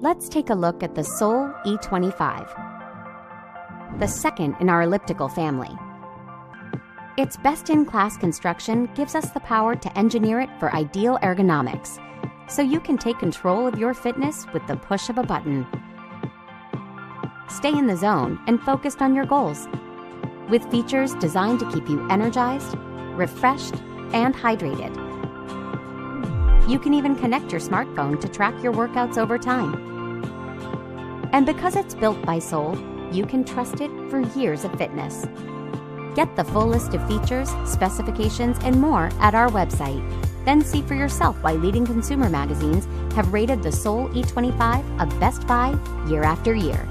let's take a look at the Sole E25, the second in our elliptical family. Its best in class construction gives us the power to engineer it for ideal ergonomics, so you can take control of your fitness with the push of a button. Stay in the zone and focused on your goals. With features designed to keep you energized, refreshed, and hydrated. You can even connect your smartphone to track your workouts over time. And because it's built by Sole, you can trust it for years of fitness. Get the full list of features, specifications, and more at our website. Then see for yourself why leading consumer magazines have rated the Sole E25 a best buy year after year.